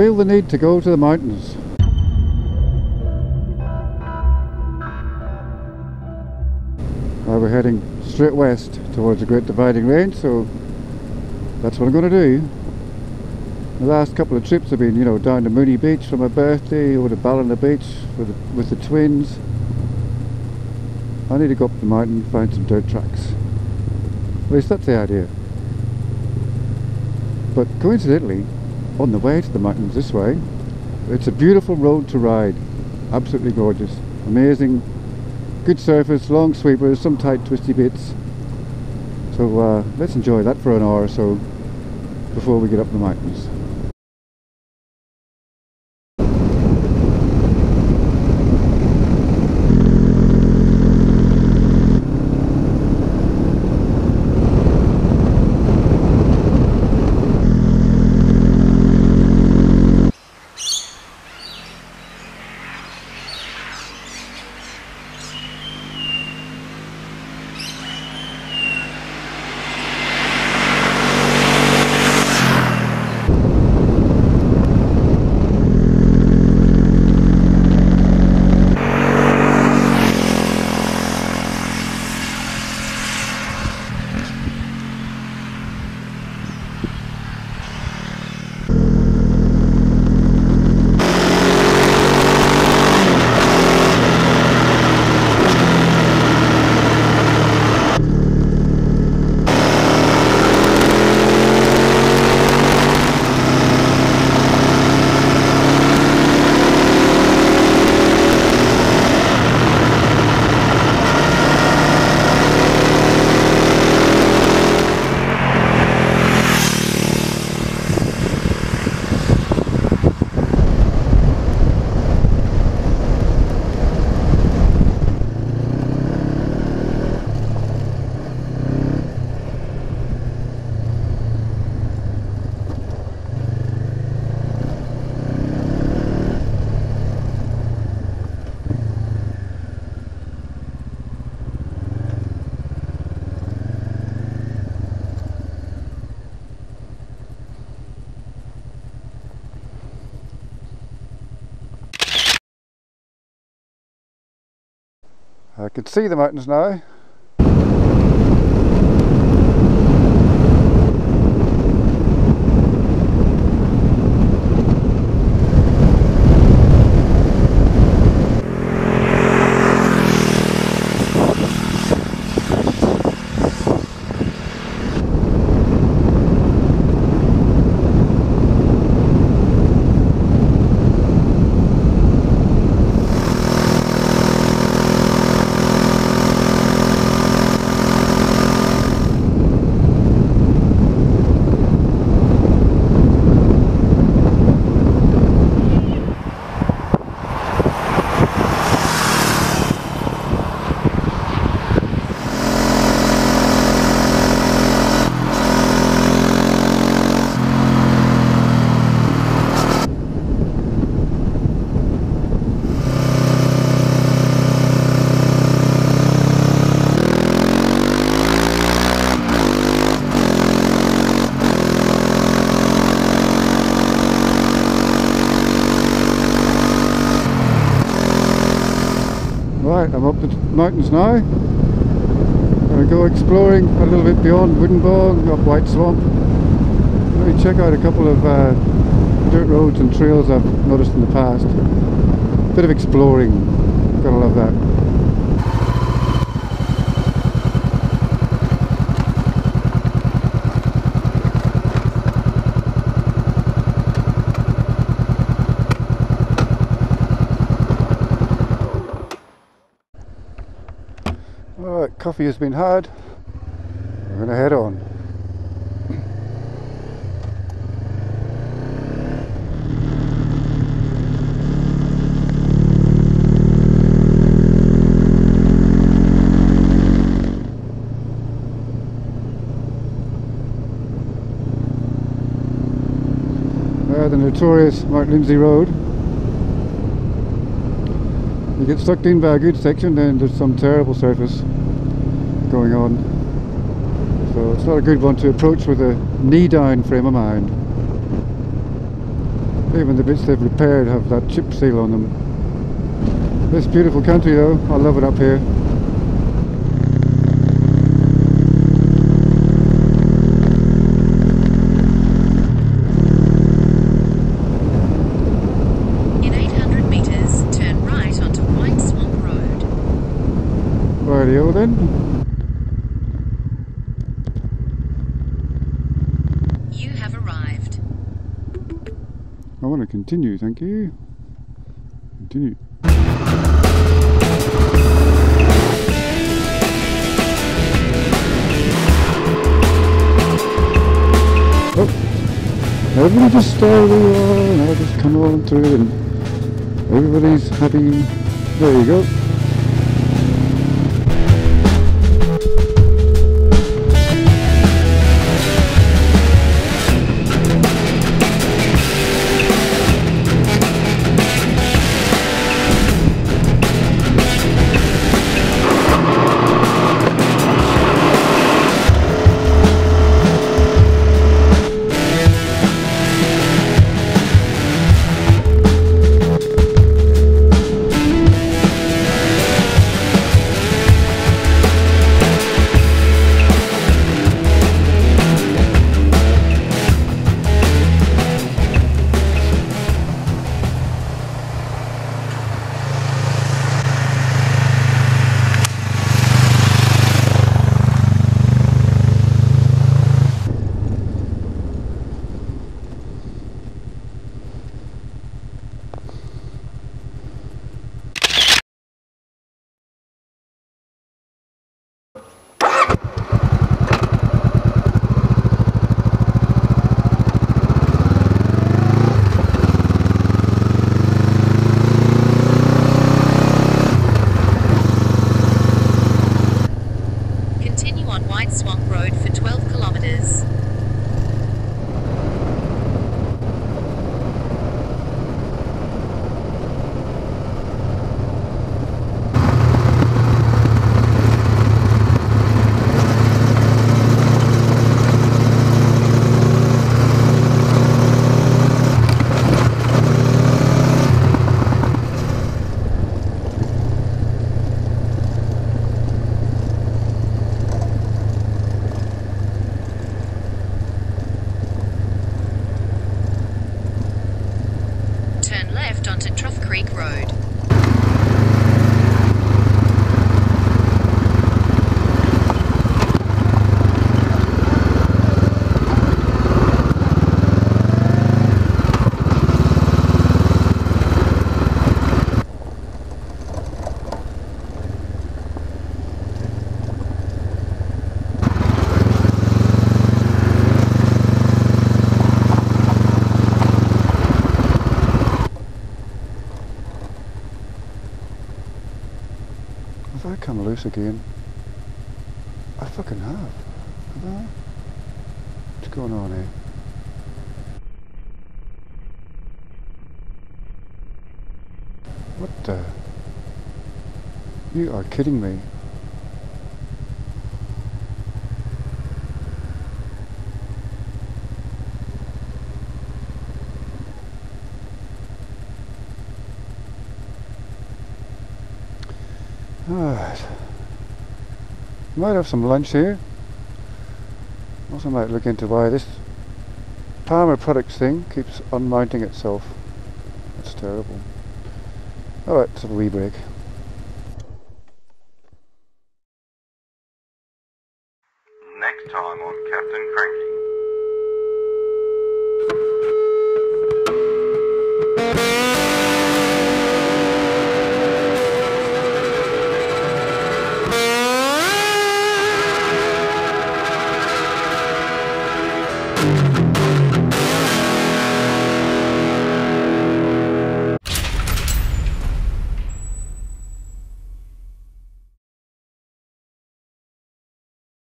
feel the need to go to the mountains. Now we're heading straight west towards the Great Dividing Range, so that's what I'm going to do. The last couple of trips have been, you know, down to Mooney Beach for my birthday, or to Ballina Beach with with the twins. I need to go up the mountain and find some dirt tracks. At least that's the idea. But coincidentally, on the way to the mountains this way, it's a beautiful road to ride. Absolutely gorgeous. Amazing. Good surface, long sweepers, some tight twisty bits. So uh, let's enjoy that for an hour or so before we get up the mountains. I can see the mountains now. Right, I'm up the mountains now. Gonna go exploring a little bit beyond Woodenbong, up White Swamp. Let me check out a couple of uh, dirt roads and trails I've noticed in the past. Bit of exploring, gotta love that. Alright, coffee has been had. We're going to head on. The notorious Mount Lindesay Road. You get sucked in by a good section, then there's some terrible surface going on. So it's not a good one to approach with a knee down frame of mind. Even the bits they've repaired have that chip seal on them. This beautiful country though, I love it up here. In 800 metres, turn right onto White Swamp Road. Rightio then. You have arrived. I want to continue, thank you. Continue. Oh, everybody just stay where you are and I'll just come on through and everybody's happy. There you go. Loose again? I fucking have. Have I? What's going on here? What the? You are kidding me. Alright might have some lunch here. Also might look into why this Palmer Products thing keeps unmounting itself. That's terrible. Alright, let's a wee break. Next time on Captain Cranky.